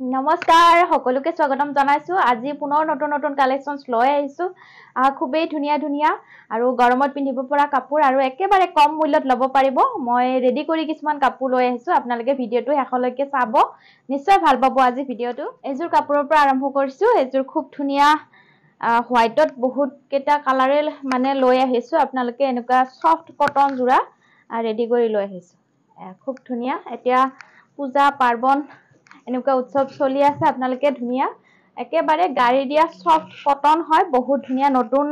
নমস্কাৰ সকলোকে স্বাগতম জনাইছোঁ। আজি পুনৰ নতুন নতুন কালেকশ্যনছ লৈ আহিছোঁ। খুবেই ধুনীয়া ধুনীয়া আৰু গৰমত পিন্ধিব পৰা কাপোৰ আৰু একেবাৰে কম মূল্যত ল'ব পাৰিব। মই ৰেডি কৰি কিছুমান কাপোৰ লৈ আহিছোঁ। আপোনালোকে ভিডিঅ'টো শেষলৈকে চাব। নিশ্চয় ভাল পাব আজি ভিডিঅ'টো। এইযোৰ কাপোৰৰ পৰা আৰম্ভ কৰিছোঁ। এইযোৰ খুব ধুনীয়া হোৱাইটত বহুতকেইটা কালাৰে মানে লৈ আহিছোঁ। আপোনালোকে এনেকুৱা চফ্ট কটন যোৰা ৰেডি কৰি লৈ আহিছোঁ। খুব ধুনীয়া। এতিয়া পূজা পাৰ্বণ এনেকুৱা উৎসৱ চলি আছে আপোনালোকে ধুনীয়া। একেবাৰে গাড়ী দিয়া চফ্ট কটন হয় বহুত ধুনীয়া নতুন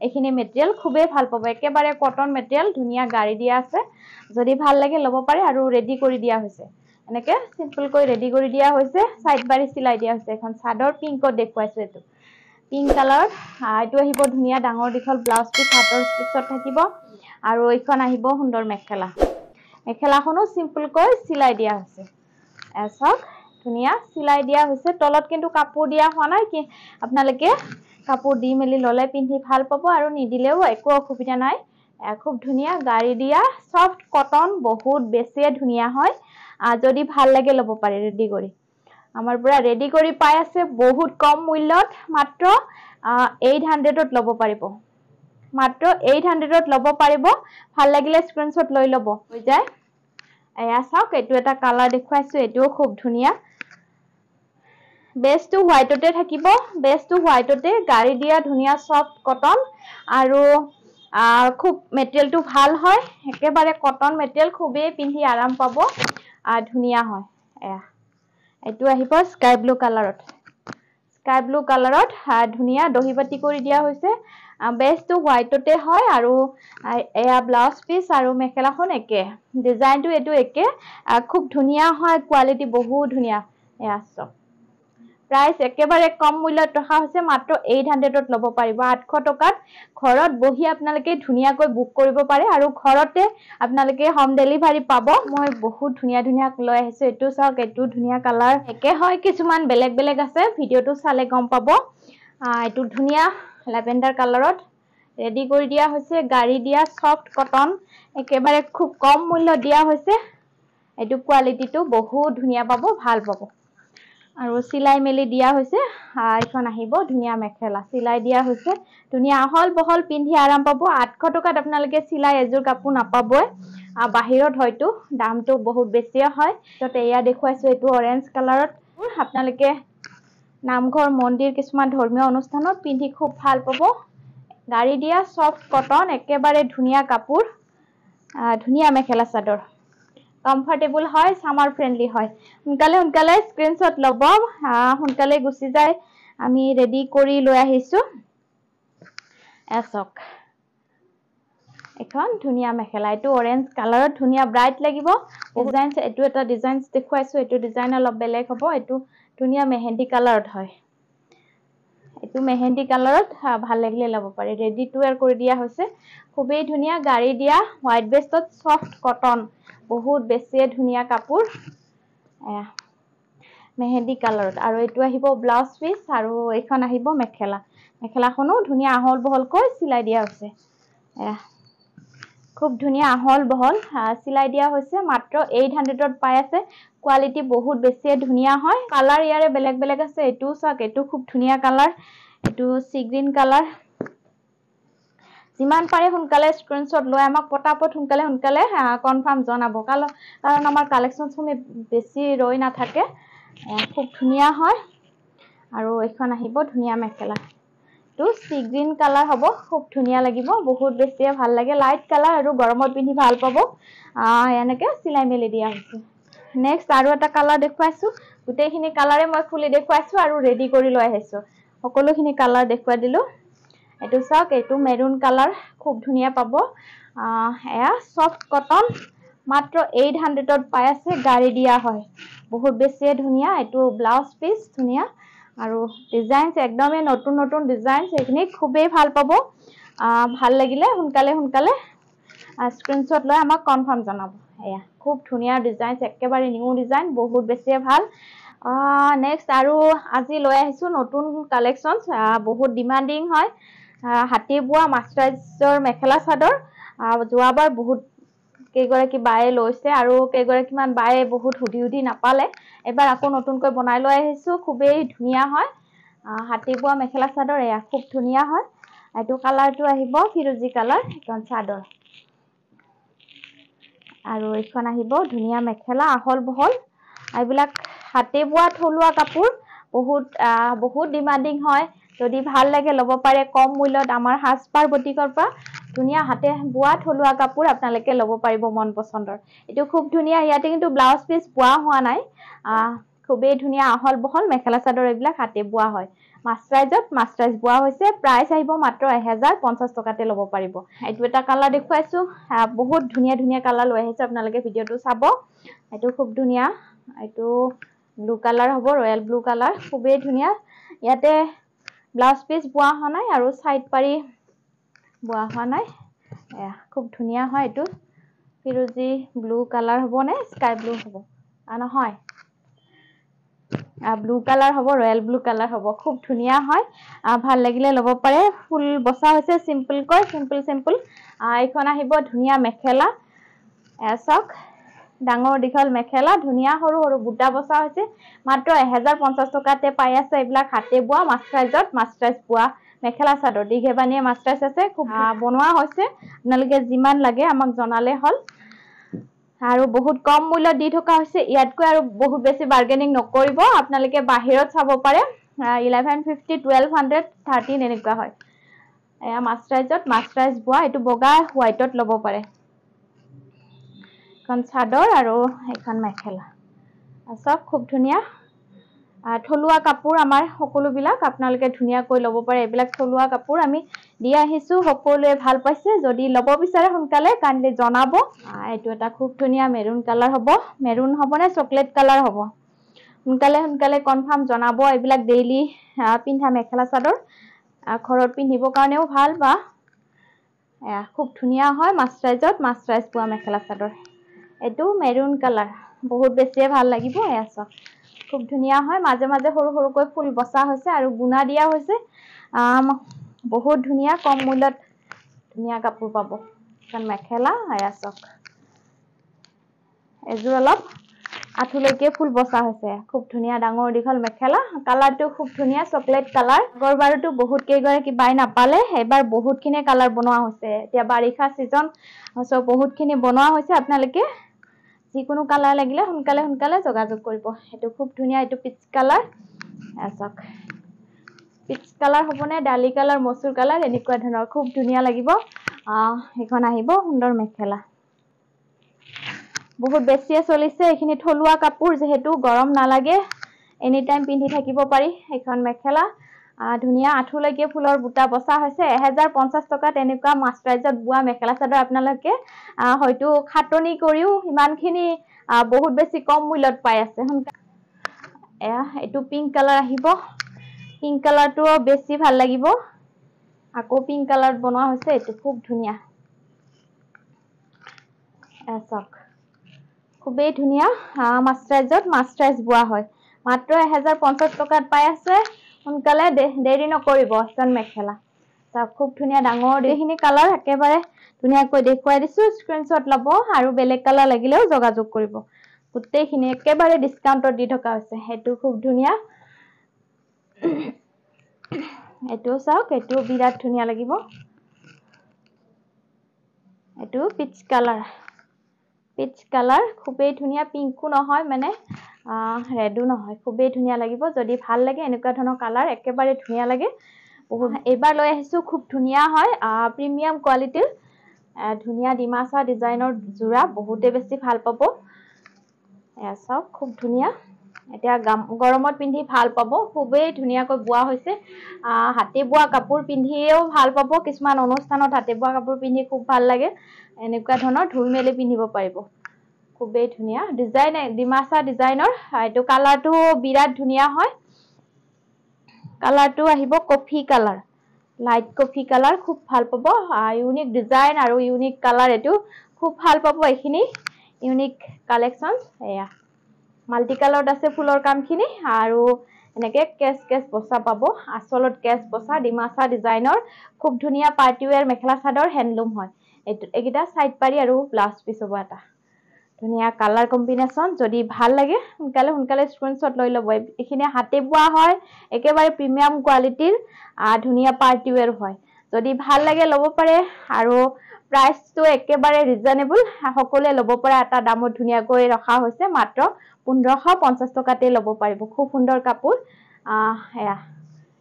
এইখিনি মেটেৰিয়েল খুবেই ভাল পাব। একেবাৰে কটন মেটেৰিয়েল ধুনীয়া গাড়ী দিয়া আছে। যদি ভাল লাগে ল'ব পাৰে আৰু ৰেডি কৰি দিয়া হৈছে। এনেকৈ চিম্পলকৈ ৰেডি কৰি দিয়া হৈছে। ছাইড বাৰী চিলাই দিয়া হৈছে এখন। চাদৰ পিংকত দেখুৱাইছোঁ এইটো। পিংক কালাৰত এইটো আহিব ধুনীয়া ডাঙৰ দীঘল ব্লাউজ পিচ হাতৰ পিছত থাকিব। আৰু এইখন আহিব সুন্দৰ মেখেলা। মেখেলাখনো চিম্পলকৈ চিলাই দিয়া হৈছে। চাওক। ধুনীয়া চিলাই দিয়া হৈছে। তলত কিন্তু কাপোৰ দিয়া হোৱা নাই কি আপোনালোকে কাপোৰ দি মেলি ল'লে পিন্ধি ভাল পাব আৰু নিদিলেও একো অসুবিধা নাই। খুব ধুনীয়া গাড়ী দিয়া চফ্ট কটন বহুত বেছিয়ে ধুনীয়া হয়। যদি ভাল লাগে ল'ব পাৰে ৰেডি কৰি। আমাৰ পৰা ৰেডি কৰি পাই আছে বহুত কম মূল্যত মাত্ৰ এইট হাণ্ড্ৰেডত ল'ব পাৰিব। মাত্ৰ এইট হাণ্ড্ৰেডত ল'ব পাৰিব। ভাল লাগিলে স্ক্ৰীনশ্বট লৈ ল'ব। হৈ যায়। এয়া চাওক এইটো এটা কালাৰ দেখুৱাইছোঁ এইটোও খুব ধুনীয়া। বেষ্টটো হোৱাইটতে থাকিব। বেষ্টটো হোৱাইটতে গাড়ী দিয়া ধুনীয়া চফ্ট কটন আৰু খুব মেটেৰিয়েলটো ভাল হয়। একেবাৰে কটন মেটেৰিয়েল খুবেই পিন্ধি আৰাম পাব। ধুনীয়া হয়। এয়া। এইটো আহিব স্কাই ব্লু কালাৰত স্কাই ব্লু কালাৰত ধুনীয়া দহি বাতি কৰি দিয়া হৈছে। বেষ্টটো হোৱাইটতে হয় আৰু এয়া ব্লাউজ পিচ আৰু মেখেলাখন একে। ডিজাইনটো এইটো একে। খুব ধুনীয়া হয় কোৱালিটি বহুত ধুনীয়া। এয়া চব। প্ৰাইচ একেবাৰে কম মূল্যত ৰখা হৈছে মাত্ৰ এইট হাণ্ড্ৰেডত ল'ব পাৰিব। আঠশ টকাত ঘৰত বহি আপোনালোকে ধুনীয়াকৈ বুক কৰিব পাৰে আৰু ঘৰতে আপোনালোকে হোম ডেলিভাৰী পাব। মই বহুত ধুনীয়া ধুনীয়া লৈ আহিছোঁ। এইটো চাওক এইটো ধুনীয়া কালাৰ একে হয় কিছুমান বেলেগ বেলেগ আছে। ভিডিঅ'টো চালে গম পাব। এইটো ধুনীয়া লেভেণ্ডাৰ কালাৰত ৰেডি কৰি দিয়া হৈছে। গাড়ী দিয়া চফ্ট কটন একেবাৰে খুব কম মূল্য দিয়া হৈছে। এইটো কোৱালিটিটো বহুত ধুনীয়া পাব ভাল পাব। আৰু চিলাই মেলি দিয়া হৈছে। এইখন আহিব ধুনীয়া মেখেলা। চিলাই দিয়া হৈছে। ধুনীয়া আহল বহল পিন্ধি আৰাম পাব। আঠশ টকাত আপোনালোকে চিলাই এযোৰ কাপোৰ নাপাবই। বাহিৰত হয়তো দামটো বহুত বেছিয়ে হয়। এয়া দেখুৱাইছোঁ এইটো অৰেঞ্জ কালাৰত আপোনালোকে নামঘৰ মন্দিৰ কিছুমান ধৰ্মীয় অনুষ্ঠানত পিন্ধি খুব ভাল পাব। গাড়ী দিয়া চফ্ট কটন একেবাৰে ধুনীয়া কাপোৰ। ধুনীয়া মেখেলা চাদৰ। কমফৰ্টেবল হয় ছামাৰ ফ্ৰেণ্ডলি হয়। সোনকালে সোনকালে স্ক্ৰীনশ্বট ল'ব। সোনকালে গুচি যায়। আমি ৰেডি কৰি লৈ আহিছোঁ। এচক এখন ধুনীয়া মেখেলা। এইটো অৰেঞ্জ কালাৰত ধুনীয়া ব্ৰাইট লাগিব। ডিজাইনছ এইটো এটা ডিজাইনছ দেখুৱাইছোঁ। এইটো ডিজাইন অলপ বেলেগ হ'ব। এইটো ধুনীয়া মেহেন্দি কালাৰত হয়। এইটো মেহেন্দি কালাৰত ভাল লাগিলে ল'ব পাৰে। ৰেডি টু ৱেৰ কৰি দিয়া হৈছে। খুবেই ধুনীয়া গাড়ী দিয়া। হোৱাইট বেষ্টত চফ্ট কটন বহুত বেছিয়ে ধুনীয়া কাপোৰ। মেহেন্দি কালাৰত। আৰু এইটো আহিব ব্লাউজ পিচ আৰু এইখন আহিব মেখেলা। মেখেলাখনো ধুনীয়া আহল বহলকৈ চিলাই দিয়া হৈছে। খুব ধুনীয়া আহল বহল চিলাই দিয়া হৈছে। মাত্ৰ এইট হাণ্ড্ৰেডত পাই আছে। কোৱালিটি বহুত বেছিয়ে ধুনীয়া হয়। কালাৰ ইয়াৰে বেলেগ বেলেগ আছে এইটোও চাওক এইটো খুব ধুনীয়া কালাৰ এইটো চি গ্ৰীণ কালাৰ যিমান পাৰে সোনকালে স্ক্ৰীনশ্বট লৈ আমাক পটাপট সোনকালে সোনকালে কনফাৰ্ম জনাব। কাৰণ কাৰণ আমাৰ কালেকশ্যনসমূহ বেছি ৰৈ নাথাকে খুব ধুনীয়া হয়। আৰু এইখন আহিব ধুনীয়া মেখেলা। এইটো চি গ্ৰীণ কালাৰ হ'ব খুব ধুনীয়া লাগিব বহুত বেছিয়ে ভাল লাগে। লাইট কালাৰ আৰু গৰমত পিন্ধি ভাল পাব। এনেকৈ চিলাই মেলি দিয়া হৈছে। নেক্সট আৰু এটা কালাৰ দেখুৱাইছোঁ। গোটেইখিনি কালাৰে মই খুলি দেখুৱাইছোঁ আৰু ৰেডি কৰি লৈ আহিছোঁ। সকলোখিনি কালাৰ দেখুৱাই দিলোঁ। এইটো চাওক এইটো মেৰুণ কালাৰ খুব ধুনীয়া পাব। এয়া চফ্ট কটন মাত্ৰ এইট হাণ্ড্ৰেডত পাই আছে গাড়ী দিয়া হয়। বহুত বেছিয়ে ধুনীয়া এইটো ব্লাউজ পিচ ধুনীয়া। আৰু ডিজাইনছ একদমেই নতুন নতুন ডিজাইনছ এইখিনি খুবেই ভাল পাব। ভাল লাগিলে সোনকালে সোনকালে স্ক্ৰীনশ্বট লৈ আমাক কনফাৰ্ম জনাব। এয়া খুব ধুনীয়া ডিজাইনছ একেবাৰে নিউ ডিজাইন বহুত বেছিয়ে ভাল। নেক্সট আৰু আজি লৈ আহিছোঁ নতুন কালেকশ্যনছ বহুত ডিমাণ্ডিং হয়। হাতী বোৱা মাষ্টাৰাইজৰ মেখেলা চাদৰ। যোৱাবাৰ বহুত কেইগৰাকী বায়ে লৈছে আৰু কেইগৰাকীমান বায়ে বহুত সুধি সুধি নাপালে। এবাৰ আকৌ নতুনকৈ বনাই লৈ আহিছোঁ খুবেই ধুনীয়া হয়। হাতী বোৱা মেখেলা চাদৰ এয়া খুব ধুনীয়া হয়। এইটো কালাৰটো আহিব ফিৰোজী কালাৰ এইখন চাদৰ। আৰু এইখন আহিব ধুনীয়া মেখেলা আহল বহল এইবিলাক হাতে বোৱা থলুৱা কাপোৰ বহুত বহুত ডিমাণ্ডিং হয়। যদি ভাল লাগে ল'ব পাৰে কম মূল্যত আমাৰ সাজপাৰ বটিকৰ পৰা। ধুনীয়া হাতে বোৱা থলুৱা কাপোৰ আপোনালোকে ল'ব পাৰিব মন পচন্দৰ। এইটো খুব ধুনীয়া ইয়াতে কিন্তু ব্লাউজ পিচ বোৱা হোৱা নাই। খুবেই ধুনীয়া আহল বহল মেখেলা চাদৰ এইবিলাক হাতে বোৱা হয়। মাষ্ট্ৰাইজত মাষ্ট্ৰাইজ বোৱা হৈছে প্ৰাইচ আহিব মাত্ৰ এহেজাৰ পঞ্চাছ টকাতে ল'ব পাৰিব। এইটো এটা কালাৰ দেখুৱাইছোঁ। বহুত ধুনীয়া ধুনীয়া কালাৰ লৈ আহিছোঁ। আপোনালোকে ভিডিঅ'টো চাব। এইটো খুব ধুনীয়া। এইটো ব্লু কালাৰ হ'ব ৰয়েল ব্লু কালাৰ খুবেই ধুনীয়া। ইয়াতে ব্লাউজ পিচ বোৱা হোৱা নাই আৰু ছাইড পাৰি বোৱা হোৱা নাই। খুব ধুনীয়া হয় এইটো। ফিৰোজী ব্লু কালাৰ হ'ব নে স্কাই ব্লু হ'ব নহয়। ব্লু কালাৰ হ'ব ৰয়েল ব্লু কালাৰ হ'ব। খুব ধুনীয়া হয়। ভাল লাগিলে ল'ব পাৰে। ফুল বচা হৈছে চিম্পলকৈ চিম্পল চিম্পল এইখন আহিব ধুনীয়া মেখেলা। চাওক ডাঙৰ দীঘল মেখেলা ধুনীয়া সৰু সৰু বুটা বচা হৈছে। মাত্ৰ এহেজাৰ পঞ্চাছ টকাতে পাই আছে এইবিলাক হাতে বোৱা মাষ্ট্ৰাইজত। মাষ্ট্ৰাইজ বোৱা মেখেলা চাদৰ দীঘেবানীয়ে মাষ্ট্ৰাইজ আছে। খুব বনোৱা হৈছে। আপোনালোকে যিমান লাগে আমাক জনালে হ'ল। আৰু বহুত কম মূল্যত দি থকা হৈছে। ইয়াতকৈ আৰু বহুত বেছি বাৰ্গেনিং নকৰিব। আপোনালোকে বাহিৰত চাব পাৰে। Eleven fifty twelve hundred thirteen এনেকুৱা হয়। এয়া মাষ্ট্ৰাইজত মাষ্ট্ৰাইজ বোৱা। এইটো বগা হোৱাইটত ল'ব পাৰে। এখন চাদৰ আৰু এখন মেখেলা। চাওক খুব ধুনীয়া। থলুৱা কাপোৰ আমাৰ সকলোবিলাক আপোনালোকে ধুনীয়াকৈ ল'ব পাৰে। এইবিলাক থলুৱা কাপোৰ আমি দি আহিছোঁ। সকলোৱে ভাল পাইছে। যদি ল'ব বিচাৰে সোনকালে কাইণ্ডলি জনাব। এইটো এটা খুব ধুনীয়া মেৰুণ কালাৰ হ'ব। মেৰুণ হ'ব নে চকলেট কালাৰ হ'ব? সোনকালে সোনকালে কনফাৰ্ম জনাব। এইবিলাক ডেইলি পিন্ধা মেখেলা চাদৰ। ঘৰত পিন্ধিবৰ কাৰণেও ভাল বা এয়া খুব ধুনীয়া হয় মাষ্ট্ৰাইজত মাষ্ট্ৰাইজ পোৱা মেখেলা চাদৰ। এইটো মেৰুণ কালাৰ। বহুত বেছিয়ে ভাল লাগিব এয়া চাওক। খুব ধুনীয়া হয়। মাজে মাজে সৰু সৰুকৈ ফুল বচা হৈছে আৰু গুণা দিয়া হৈছে। বহুত ধুনীয়া কম মূল্যত ধুনীয়া কাপোৰ পাব। মেখেলা এয়া চাওক এযোৰ অলপ আঁঠুলৈকে ফুল বচা হৈছে। খুব ধুনীয়া ডাঙৰ দীঘল মেখেলা। কালাৰটো খুব ধুনীয়া চকলেট কালাৰ। আগৰবাৰতো বহুত কেইগৰাকী বাই নাপালে। এইবাৰ বহুতখিনি কালাৰ বনোৱা হৈছে। এতিয়া বাৰিষা ছিজন চ' বহুতখিনি বনোৱা হৈছে আপোনালোকে। যিকোনো কালাৰ লাগিলে সোনকালে সোনকালে যোগাযোগ কৰিব। এইটো খুব ধুনীয়া এইটো পিচ কালাৰ চাওক। পিচ কালাৰ হ'বনে দালি কালাৰ মচুৰ কালাৰ এনেকুৱা ধৰণৰ। খুব ধুনীয়া লাগিব। সেইখন আহিব সুন্দৰ মেখেলা। বহুত বেছিয়ে চলিছে। এইখিনি থলুৱা কাপোৰ যিহেতু গৰম নালাগে। এনি টাইম পিন্ধি থাকিব পাৰি এইখন মেখেলা। ধুনীয়া আঁঠুলৈকে ফুলৰ বুটা বচা হৈছে। এহেজাৰ পঞ্চাছ টকাত এনেকুৱা মাষ্ট্ৰাইজত বোৱা মেখেলা চাদৰ আপোনালোকে হয়তো খাটনি কৰিও ইমানখিনি বহুত বেছি কম মূল্যত পাই আছে। সোনকালে এইটো পিংক কালাৰ আহিব। পিংক কালাৰটো বেছি ভাল লাগিব। আকৌ পিংক কালাৰত বনোৱা হৈছে এইটো খুব ধুনীয়া। চাওক। খুবেই ধুনীয়া মাষ্ট্ৰাইজত মাষ্ট্ৰাইজ বোৱা হয়। মাত্ৰ এহেজাৰ পঞ্চাছ টকাত পাই আছে। সোনকালে দেৰি নকৰিব এখন মেখেলা। খুব ধুনীয়া ডাঙৰ এইখিনি কালাৰ একেবাৰে ধুনীয়াকৈ দেখুৱাই দিছোঁ। স্ক্ৰীনশ্বট ল'ব আৰু বেলেগ কালাৰ লাগিলেও যোগাযোগ কৰিব। গোটেইখিনি একেবাৰে ডিছকাউণ্টত দি থকা হৈছে। সেইটো খুব ধুনীয়া। এইটো চাওক এইটো বিৰাট ধুনীয়া লাগিব। এইটো পিচ কালাৰ পিচ কালাৰ খুবেই ধুনীয়া পিংকো নহয় মানে ৰেডো নহয় খুবেই ধুনীয়া লাগিব যদি ভাল লাগে এনেকুৱা ধৰণৰ কালাৰ একেবাৰে ধুনীয়া লাগে। বহুত এইবাৰ লৈ আহিছোঁ খুব ধুনীয়া হয় প্ৰিমিয়াম কোৱালিটিৰ ধুনীয়া ডিমাচা ডিজাইনৰ যোৰা বহুতে বেছি ভাল পাব। এয়া চাওক খুব ধুনীয়া। এতিয়া গৰমত পিন্ধি ভাল পাব খুবেই ধুনীয়াকৈ বোৱা হৈছে। হাতে বোৱা কাপোৰ পিন্ধিও ভাল পাব কিছুমান অনুষ্ঠানত হাতে বোৱা কাপোৰ পিন্ধি খুব ভাল লাগে। এনেকুৱা ধৰণৰ ধুই মেলি পিন্ধিব পাৰিব। খুবেই ধুনীয়া। ডিজাইন ডিমাচা ডিজাইনৰ এইটো কালাৰটো বিৰাট ধুনীয়া হয়। কালাৰটো আহিব coffee colour. Light coffee colour খুব ভাল পাব। ইউনিক ডিজাইন আৰু ইউনিক কালাৰ এইটো। খুব ভাল পাব এইখিনি। Unique collection. এয়া। মাল্টি কালাৰত আছে ফুলৰ কামখিনি আৰু এনেকৈ কেচ কেচ বচা পাব। আচলত কেচ বচা ডিমাচা ডিজাইনৰ খুব ধুনীয়া পাৰ্টি ৱেৰ মেখেলা চাদৰ হেণ্ডলুম হয়। এইটো এইকেইটা চাইড পাৰি আৰু ব্লাউজ পিচ হ'ব এটা। ধুনীয়া কালাৰ কম্বিনেশ্যন যদি ভাল লাগে সোনকালে সোনকালে স্ক্ৰীনশ্বট লৈ ল'ব। এইখিনি হাতে বোৱা হয় একেবাৰে প্ৰিমিয়াম কোৱালিটিৰ ধুনীয়া পাৰ্টি ৱেৰ হয়। যদি ভাল লাগে ল'ব পাৰে আৰু প্ৰাইচটো একেবাৰে ৰিজনেবল সকলোৱে ল'ব পৰা এটা দামত ধুনীয়াকৈ ৰখা হৈছে মাত্ৰ পোন্ধৰশ পঞ্চাছ টকাতেই ল'ব পাৰিব। খুব সুন্দৰ কাপোৰ। এয়া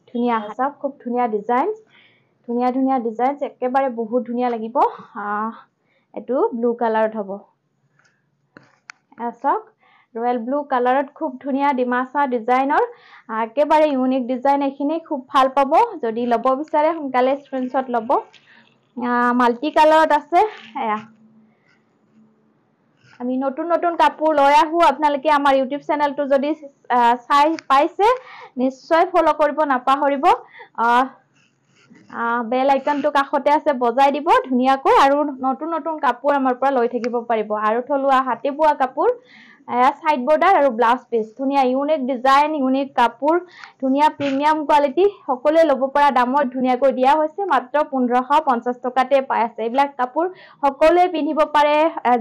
ধুনীয়া চাওক খুব ধুনীয়া ডিজাইন ধুনীয়া ধুনীয়া ডিজাইন একেবাৰে বহুত ধুনীয়া লাগিব। এইটো ব্লু কালাৰত হ'ব। চাওক ৰয়েল ব্লু কালাৰত খুব ধুনীয়া ডিমাচা ডিজাইনৰ একেবাৰে ইউনিক ডিজাইন এইখিনি খুব ভাল পাব। যদি ল'ব বিচাৰে সোনকালে স্ক্ৰীনশ্বট ল'ব। মাল্টি কালাৰত আছে। এয়া। আমি নতুন নতুন কাপোৰ লৈ আহোঁ। আপোনালোকে আমাৰ ইউটিউব চেনেলটো যদি চাই পাইছে নিশ্চয় ফ'ল' কৰিব নাপাহৰিব। বেল আইকনটো কাষতে আছে বজাই দিব ধুনীয়াকৈ আৰু নতুন নতুন কাপোৰ আমাৰ পৰা লৈ থাকিব পাৰিব। আৰু থলুৱা হাতে বোৱা কাপোৰ চাইড বৰ্ডাৰ আৰু ব্লাউজ পিচ ধুনীয়া ইউনিক ডিজাইন ইউনিক কাপোৰ ধুনীয়া প্ৰিমিয়াম কোৱালিটি সকলোৱে ল'ব পৰা দামত ধুনীয়াকৈ দিয়া হৈছে। মাত্ৰ পোন্ধৰশ পঞ্চাছ টকাতে পাই আছে। এইবিলাক কাপোৰ সকলোৱে পিন্ধিব পাৰে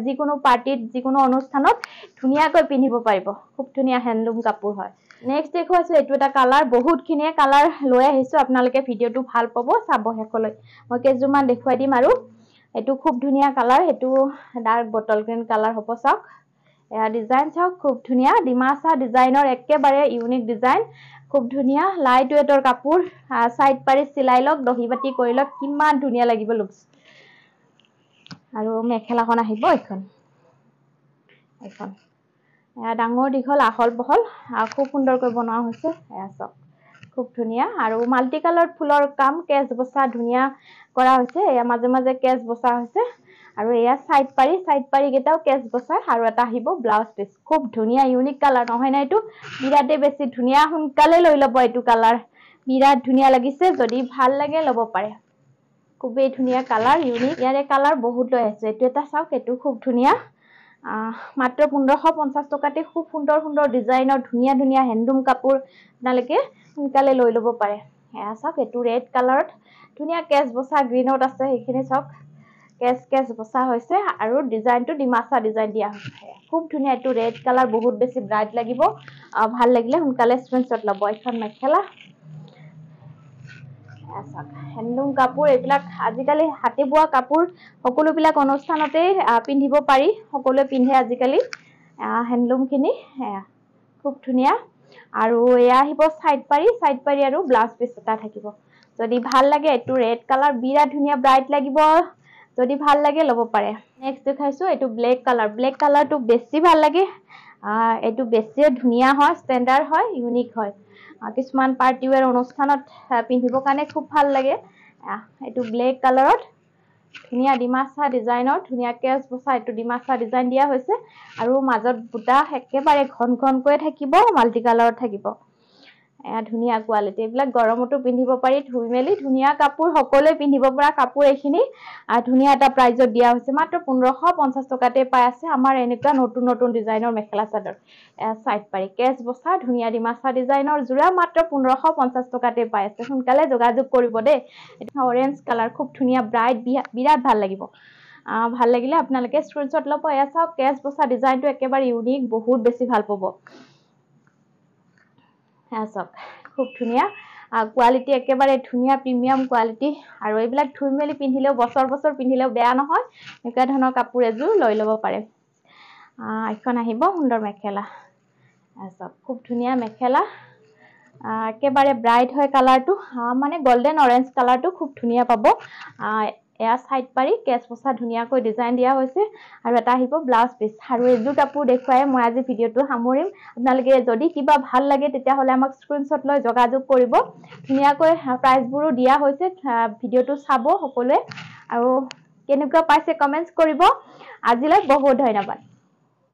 যিকোনো পাৰ্টিত যিকোনো অনুষ্ঠানত ধুনীয়াকৈ পিন্ধিব পাৰিব। খুব ধুনীয়া হেণ্ডলুম কাপোৰ হয়। নেক্সট দেখুৱাইছোঁ এইটো এটা কালাৰ বহুতখিনিয়ে কালাৰ লৈ আহিছোঁ। আপোনালোকে ভিডিঅ'টো ভাল পাব চাব শেষলৈ। মই কেইযোৰমান দেখুৱাই দিম আৰু। এইটো খুব ধুনীয়া কালাৰ সেইটো ডাৰ্ক বটল গ্ৰীণ কালাৰ হ'ব চাওক। এয়া ডিজাইন চাওক খুব ধুনীয়া। ডিমাচা ডিজাইনৰ একেবাৰে ইউনিক ডিজাইন খুব ধুনীয়া লাইট ৱেটৰ কাপোৰ। চাইড পাৰি চিলাই লওক দহি বাতি কৰি লওক কিমান ধুনীয়া লাগিব লুকছ আৰু মেখেলাখন আহিব এইখন। এইখন। ডাঙৰ দীঘল আহল বহল খুব সুন্দৰকৈ বনোৱা হৈছে। এয়া চাওক খুব ধুনীয়া। আৰু মাল্টি কালাৰ ফুলৰ কাম কেচ বচা ধুনীয়া কৰা হৈছে। এয়া মাজে মাজে কেচ বচা হৈছে। আৰু এয়া চাইড পাৰি চাইড পাৰিকেইটাও কেচ বচাই আৰু এটা আহিব ব্লাউজ পিচ। খুব ধুনীয়া ইউনিক কালাৰ নহয় না এইটো? বিৰাটেই বেছি ধুনীয়া সোনকালে লৈ ল'ব এইটো কালাৰ বিৰাট ধুনীয়া লাগিছে যদি ভাল লাগে ল'ব পাৰে। খুবেই ধুনীয়া কালাৰ ইউনিক ইয়াৰে কালাৰ বহুত লৈ আছে এইটো এটা চাওক এইটো খুব ধুনীয়া। মাত্ৰ পোন্ধৰশ পঞ্চাছ টকাতে খুব সুন্দৰ সুন্দৰ ডিজাইনৰ ধুনীয়া ধুনীয়া হেণ্ডলুম কাপোৰ আপোনালোকে সোনকালে লৈ ল'ব পাৰে। এয়া চাওক এইটো ৰেড কালাৰত ধুনীয়া কেচ বচা গ্ৰীণত আছে সেইখিনি চাওক। কেচ কেচ বচা হৈছে আৰু ডিজাইনটো ডিমাচা ডিজাইন দিয়া হৈছে। খুব ধুনীয়া এইটো ৰেড কালাৰ বহুত বেছি ব্ৰাইট লাগিব। ভাল লাগিলে সোনকালে স্ক্ৰীনশ্বট ল'ব। এইখন মেখেলা হেণ্ডলুম কাপোৰ এইবিলাক আজিকালি হাতে বোৱা কাপোৰ সকলোবিলাক অনুষ্ঠানতেই পিন্ধিব পাৰি। সকলোৱে পিন্ধে আজিকালি হেণ্ডলুমখিনি খুব ধুনীয়া। আৰু এয়া আহিব চাইড পাৰি চাইড পাৰি আৰু ব্লাউজ পিচ এটা থাকিব। যদি ভাল লাগে এইটো ৰেড কালাৰ বিৰাট ধুনীয়া ব্ৰাইট লাগিব। যদি ভাল লাগে ল'ব পাৰে। নেক্সট দেখাইছোঁ এইটো ব্লেক কালাৰ ব্লেক কালাৰটো বেছি ভাল লাগে। এইটো বেছিয়ে ধুনীয়া হয় ষ্টেণ্ডাৰ্ড হয় ইউনিক হয়। কিছুমান পাৰ্টি ৱেৰ অনুষ্ঠানত পিন্ধিবৰ কাৰণে খুব ভাল লাগে। এইটো ব্লেক কালাৰত ধুনীয়া ডিমাচা ডিজাইনৰ ধুনীয়া কেচ বচা এইটো ডিমাচা ডিজাইন দিয়া হৈছে। আৰু মাজত বুটা একেবাৰে ঘন ঘনকৈ থাকিব মাল্টি কালাৰত থাকিব। এয়া ধুনীয়া কোৱালিটি এইবিলাক গৰমতো পিন্ধিব পাৰি ধুই মেলি ধুনীয়া কাপোৰ সকলোৱে পিন্ধিব পৰা কাপোৰ এইখিনি। ধুনীয়া এটা প্ৰাইজত দিয়া হৈছে মাত্ৰ পোন্ধৰশ পঞ্চাছ টকাতে পাই আছে আমাৰ এনেকুৱা নতুন নতুন ডিজাইনৰ মেখেলা চাদৰ। চাইড পাৰি কেচ বচা ধুনীয়া ডিমাচা ডিজাইনৰ যোৰা মাত্ৰ পোন্ধৰশ পঞ্চাছ টকাতে পাই আছে। সোনকালে যোগাযোগ কৰিব দেই। অৰেঞ্জ কালাৰ খুব ধুনীয়া ব্ৰাইট বিৰাট ভাল লাগিব। ভাল লাগিলে আপোনালোকে স্ক্ৰীনশ্বট ল'ব। এয়া চাওক কেচ বচা ডিজাইনটো একেবাৰে ইউনিক বহুত বেছি ভাল পাব। চাওক। খুব ধুনীয়া। কোৱালিটি একেবাৰে ধুনীয়া প্ৰিমিয়াম কোৱালিটি আৰু এইবিলাক ধুই মেলি পিন্ধিলেও বছৰ বছৰ পিন্ধিলেও বেয়া নহয়। এনেকুৱা ধৰণৰ কাপোৰ এযোৰ লৈ ল'ব পাৰে। এইখন আহিব সুন্দৰ মেখেলা। চাওক খুব ধুনীয়া মেখেলা। একেবাৰে ব্ৰাইট হয় কালাৰটো মানে গল্ডেন অৰেঞ্জ কালাৰটো খুব ধুনীয়া পাব। এয়া চাইড পাৰি কেচ পচা ধুনীয়াকৈ ডিজাইন দিয়া হৈছে আৰু এটা আহিব ব্লাউজ পিচ আৰু এইযোৰ কাপোৰ দেখুৱাই মই আজি ভিডিঅ'টো সামৰিম। আপোনালোকে যদি কিবা ভাল লাগে তেতিয়াহ'লে আমাক স্ক্ৰীনশ্বট লৈ যোগাযোগ কৰিব। ধুনীয়াকৈ প্ৰাইচবোৰো দিয়া হৈছে। ভিডিঅ'টো চাব সকলোৱে। আৰু কেনেকুৱা পাইছে কমেণ্টছ কৰিব। আজিলৈ বহুত ধন্যবাদ।